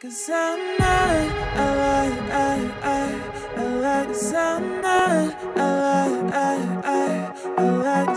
Cause I'm not, I like, I, I, I like, I'm not, I like, I, I, I like,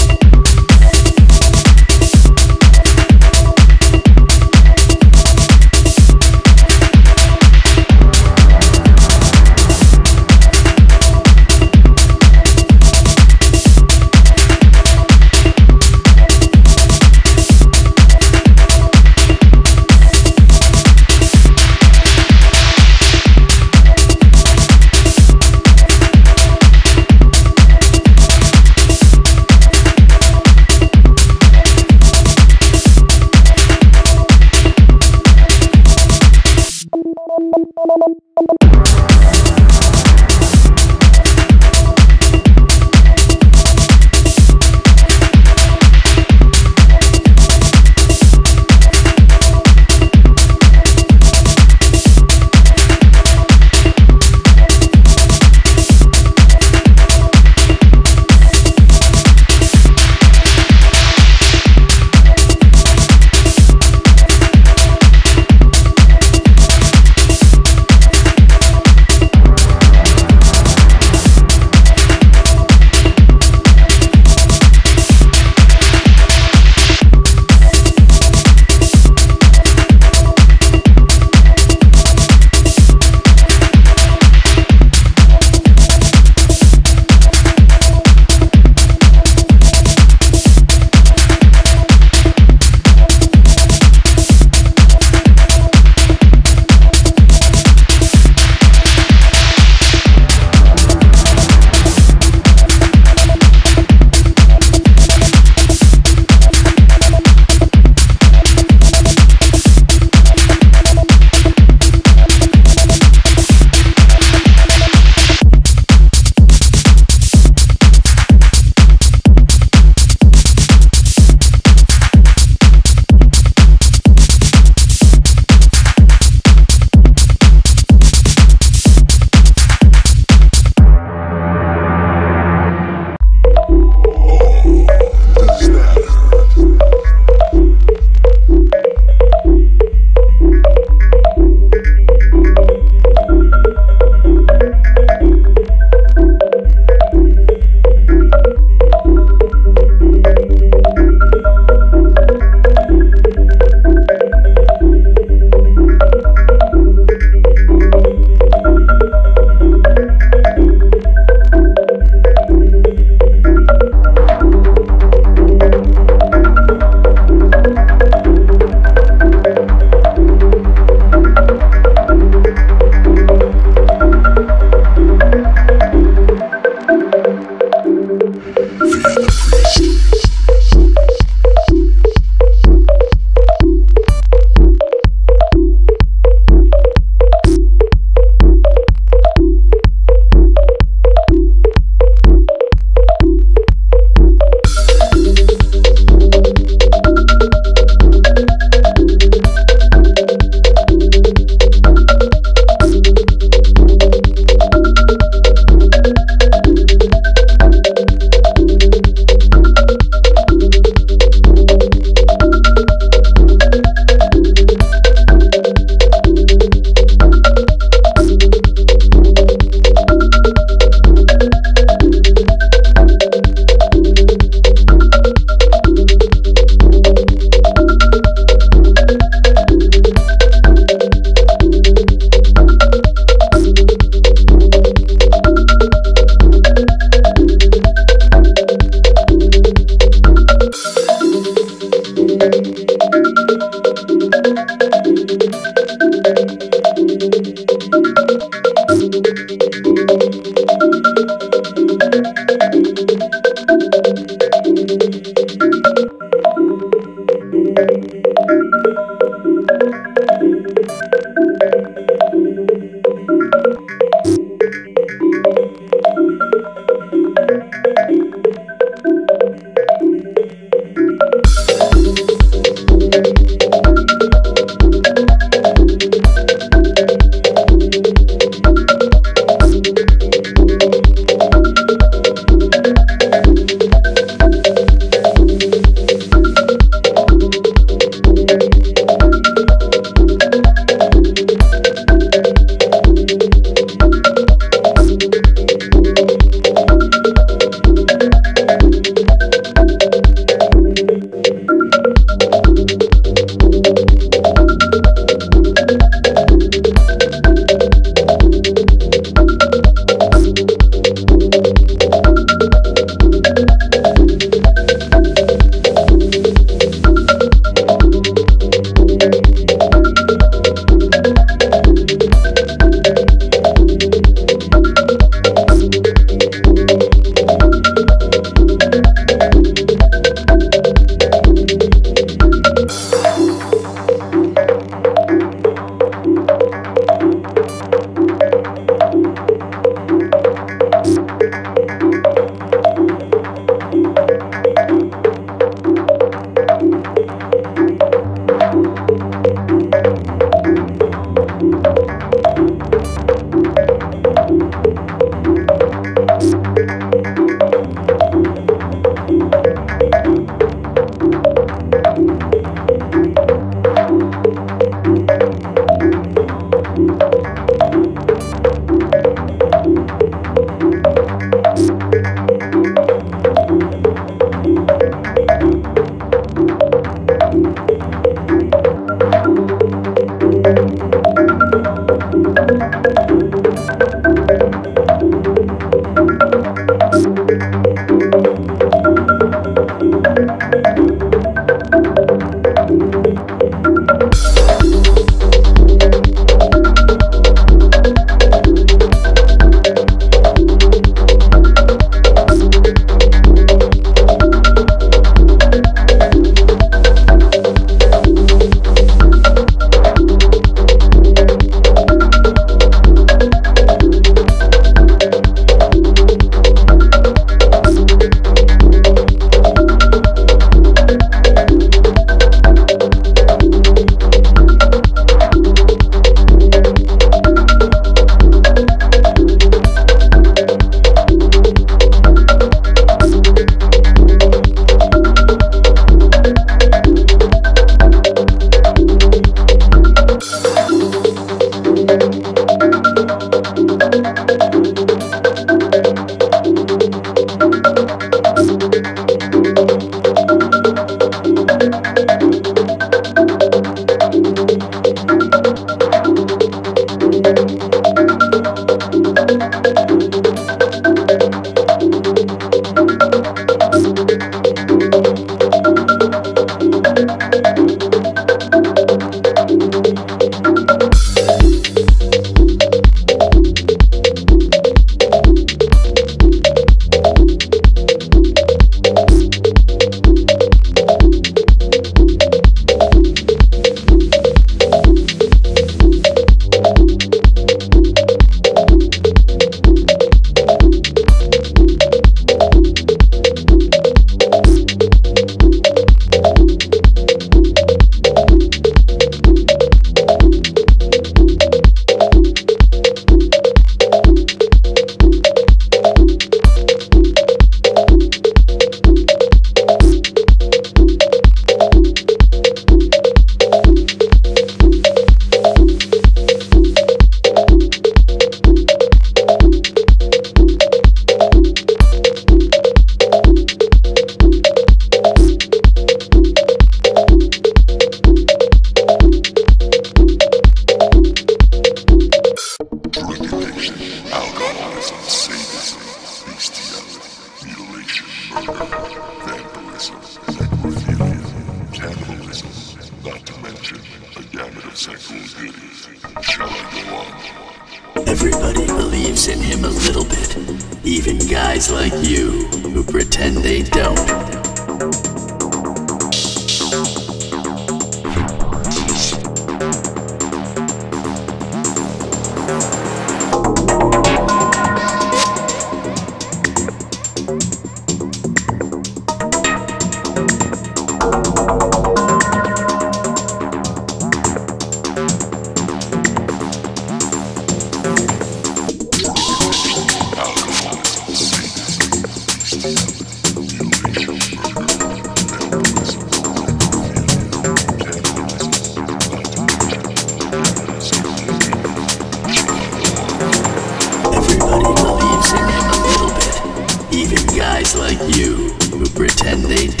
And they.